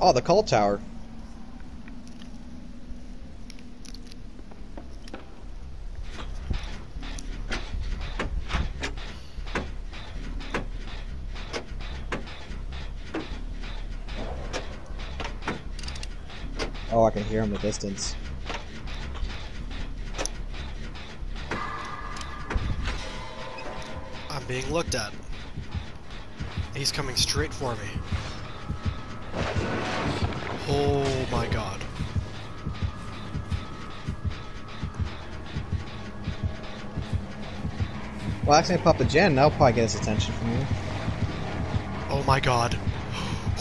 Oh, the coal tower. Oh, I can hear him in the distance. I'm being looked at. He's coming straight for me. Oh my god. Well, accidentally pop the gen. That'll probably get his attention from you. Oh my god.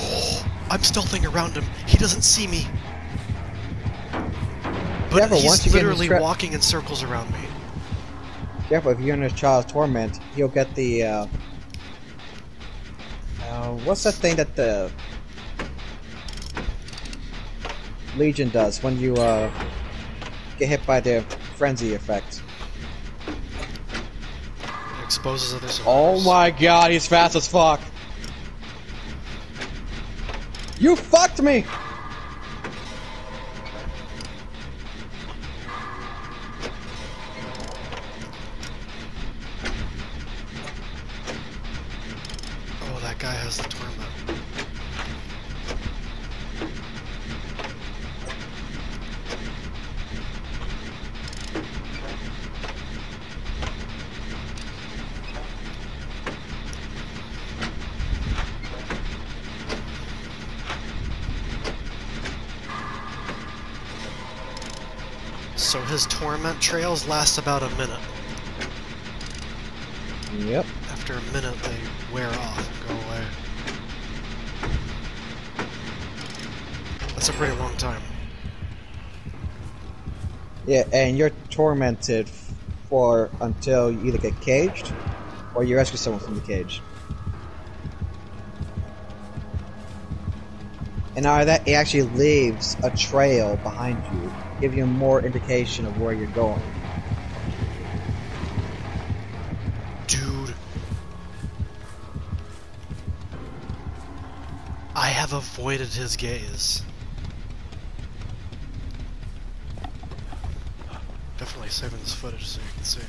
I'm stealthing around him. He doesn't see me. But but he's literally walking in circles around me. Careful, if you're in a child's torment, he'll get the, uh... Uh, what's that thing that the... Legion does when you, uh... Get hit by the frenzy effect. It exposes other Oh my god, he's fast as fuck! You fucked me! Oh, that guy has the torment. So his torment trails last about a minute. Yep. After a minute, they wear off and go away. That's a pretty long time. Yeah, and you're tormented for until you either get caged or you rescue someone from the cage. And now that it actually leaves a trail behind you, giving you more indication of where you're going. Dude. I have avoided his gaze. Definitely saving this footage so you can see.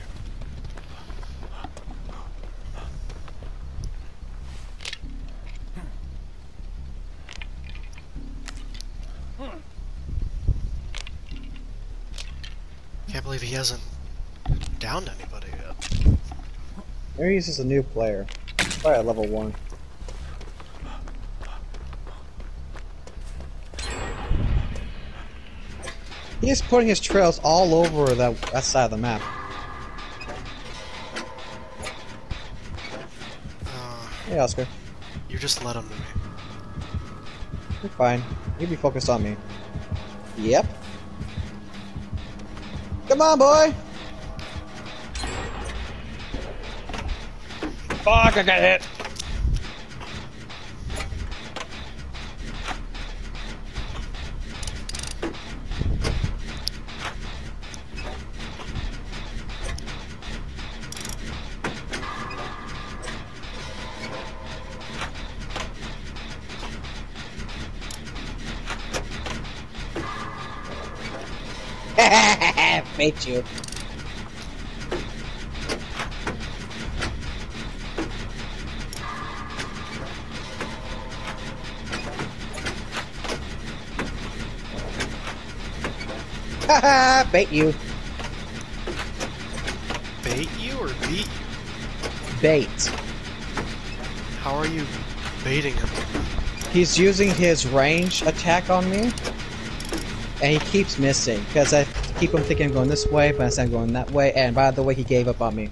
Believe he hasn't downed anybody yet. Maybe he's just a new player. Probably at level 1. He's putting his trails all over that, that side of the map. Uh, Hey, Oscar. you just let him to me. You're fine. You be focused on me. Yep. Come on, boy! Fuck, I got hit! Bait you. Haha, bait you. Bait you or beat you? Bait. How are you baiting him? He's using his range attack on me. And he keeps missing, because I keep him thinking I'm going this way, but instead I'm going that way, and by the way, he gave up on me.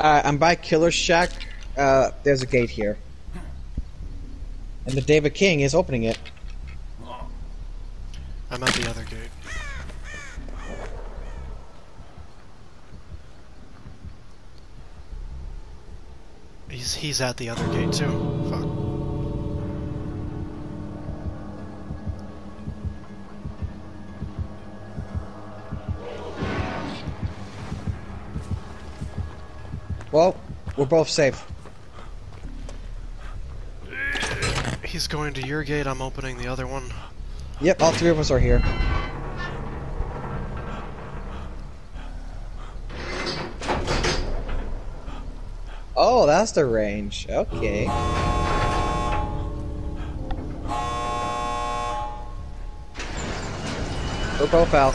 Uh, I'm by Killer Shack. Uh, there's a gate here. And the David King is opening it. I'm at the other gate. He's he's at the other gate too. Fuck. Well, we're both safe. He's going to your gate, I'm opening the other one. Yep, all three of us are here. Oh, that's the range. Okay. We're both out.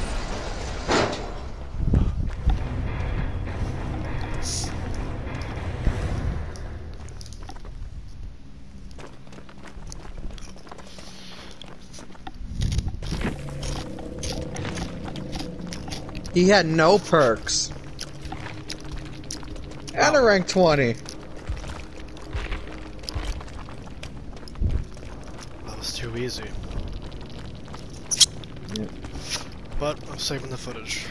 He had no perks. And a rank 20. Easy. Yep. But I'm saving the footage.